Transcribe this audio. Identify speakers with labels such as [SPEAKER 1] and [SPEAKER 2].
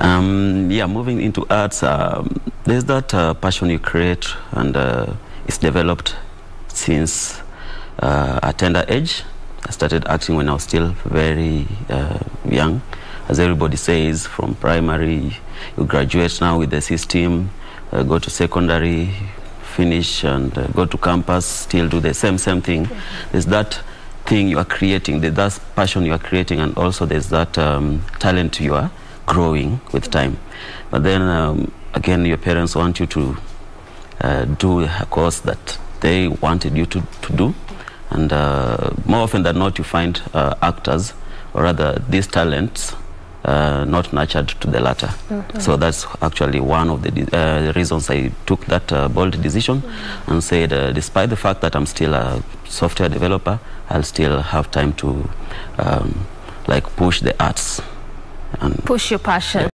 [SPEAKER 1] Um, yeah, moving into arts, um, there's that uh, passion you create, and uh, it's developed since uh, a tender age. I started acting when I was still very uh, young. As everybody says, from primary, you graduate now with the system, uh, go to secondary, finish, and uh, go to campus, still do the same same thing. There's that thing you are creating, there's that passion you are creating, and also there's that um, talent you are growing with time. But then um, again, your parents want you to uh, do a course that they wanted you to, to do. And uh, more often than not, you find uh, actors, or rather these talents, uh, not nurtured to the latter. So that's actually one of the uh, reasons I took that uh, bold decision and said, uh, despite the fact that I'm still a software developer, I'll still have time to um, like push the arts.
[SPEAKER 2] Push your passion.